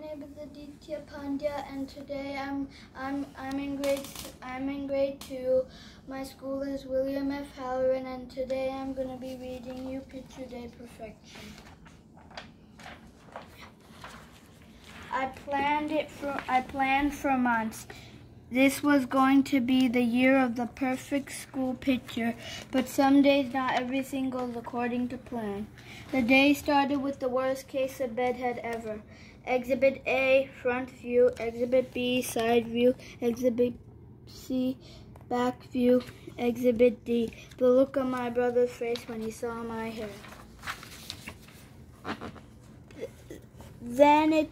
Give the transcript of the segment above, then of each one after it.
name is Aditya Pandya, and today I'm I'm I'm in grade I'm in grade two. My school is William F. Halloran, and today I'm going to be reading you Picture Day Perfection. I planned it for I planned for months. This was going to be the year of the perfect school picture, but some days not everything goes according to plan. The day started with the worst case of bedhead ever. Exhibit A, front view. Exhibit B, side view. Exhibit C, back view. Exhibit D, the look on my brother's face when he saw my hair. Then it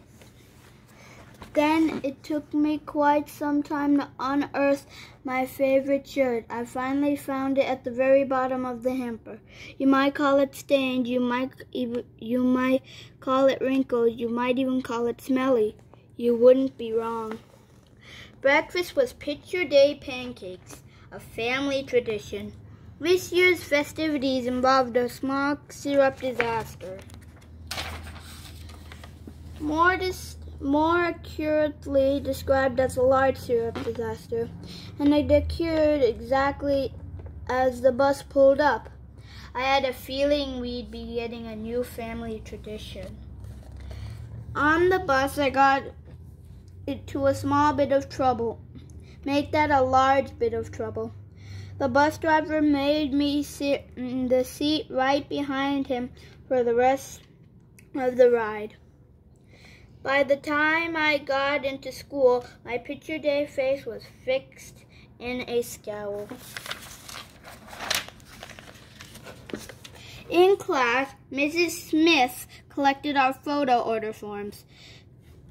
then it took me quite some time to unearth my favorite shirt. I finally found it at the very bottom of the hamper. You might call it stained, you might even, you might call it wrinkled, you might even call it smelly. You wouldn't be wrong. Breakfast was picture day pancakes, a family tradition. This year's festivities involved a small syrup disaster. More dis more accurately described as a large syrup disaster, and it occurred exactly as the bus pulled up. I had a feeling we'd be getting a new family tradition. On the bus, I got into a small bit of trouble. Make that a large bit of trouble. The bus driver made me sit in the seat right behind him for the rest of the ride. By the time I got into school, my picture day face was fixed in a scowl. In class, Mrs. Smith collected our photo order forms.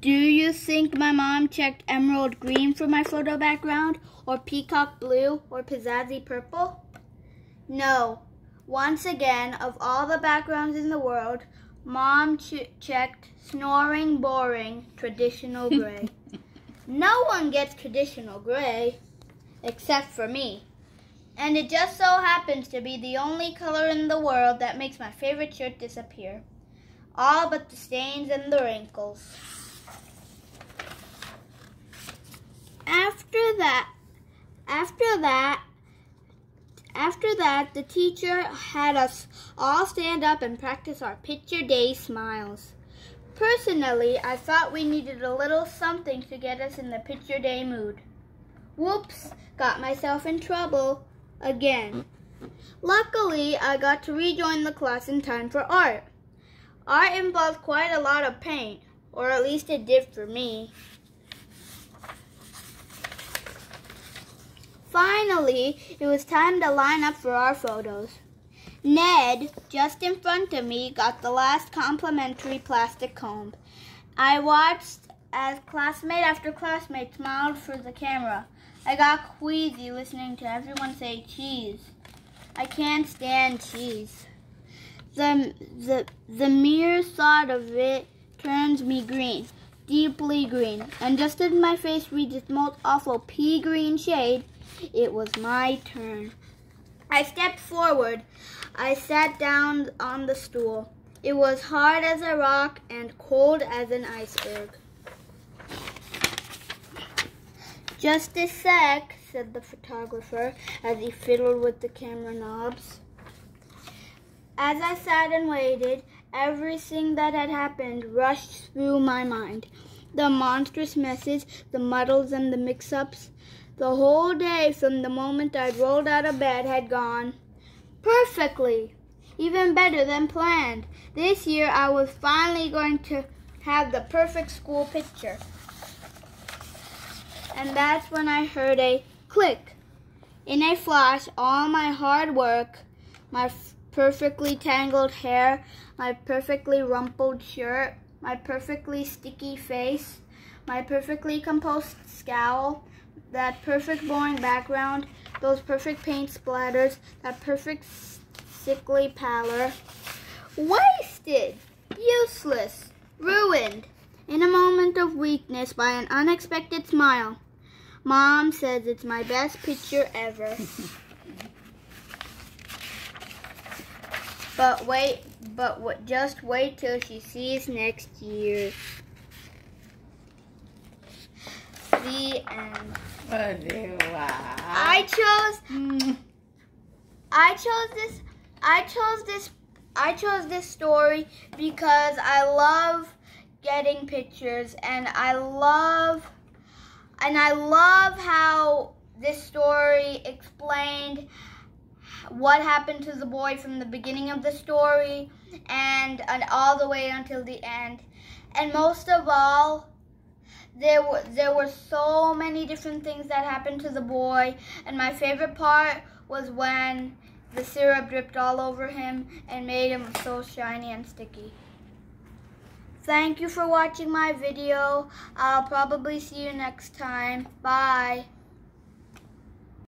Do you think my mom checked emerald green for my photo background, or peacock blue, or pizzazzy purple? No. Once again, of all the backgrounds in the world, Mom ch checked snoring, boring, traditional gray. no one gets traditional gray except for me. And it just so happens to be the only color in the world that makes my favorite shirt disappear. All but the stains and the wrinkles. After that, after that, after that, the teacher had us all stand up and practice our picture day smiles. Personally, I thought we needed a little something to get us in the picture day mood. Whoops, got myself in trouble again. Luckily, I got to rejoin the class in time for art. Art involved quite a lot of paint, or at least it did for me. Finally, it was time to line up for our photos. Ned, just in front of me, got the last complimentary plastic comb. I watched as classmate after classmate smiled for the camera. I got queasy listening to everyone say cheese. I can't stand cheese. The, the, the mere thought of it turns me green, deeply green. And just as my face reads its most awful pea green shade, it was my turn. I stepped forward. I sat down on the stool. It was hard as a rock and cold as an iceberg. Just a sec, said the photographer as he fiddled with the camera knobs. As I sat and waited, everything that had happened rushed through my mind. The monstrous messes, the muddles and the mix-ups, the whole day from the moment I'd rolled out of bed had gone perfectly, even better than planned. This year I was finally going to have the perfect school picture. And that's when I heard a click. In a flash, all my hard work, my perfectly tangled hair, my perfectly rumpled shirt, my perfectly sticky face, my perfectly composed scowl, that perfect boring background, those perfect paint splatters, that perfect sickly pallor. Wasted, useless, ruined, in a moment of weakness by an unexpected smile. Mom says it's my best picture ever. but wait, but what, just wait till she sees next year. Aduh. I chose Hmm. I chose this I chose this I chose this story because I love getting pictures and I love and I love how this story explained what happened to the boy from the beginning of the story and, and all the way until the end. And most of all, there were there were so many different things that happened to the boy, and my favorite part was when the syrup dripped all over him and made him so shiny and sticky. Thank you for watching my video. I'll probably see you next time. Bye.